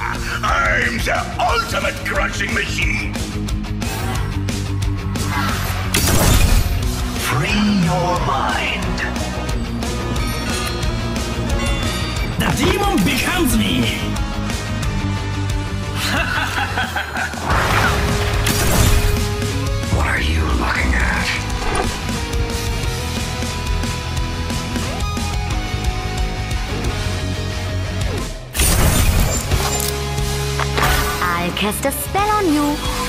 I'm the ultimate crushing machine! Free your mind. The demon becomes me! Cast a spell on you.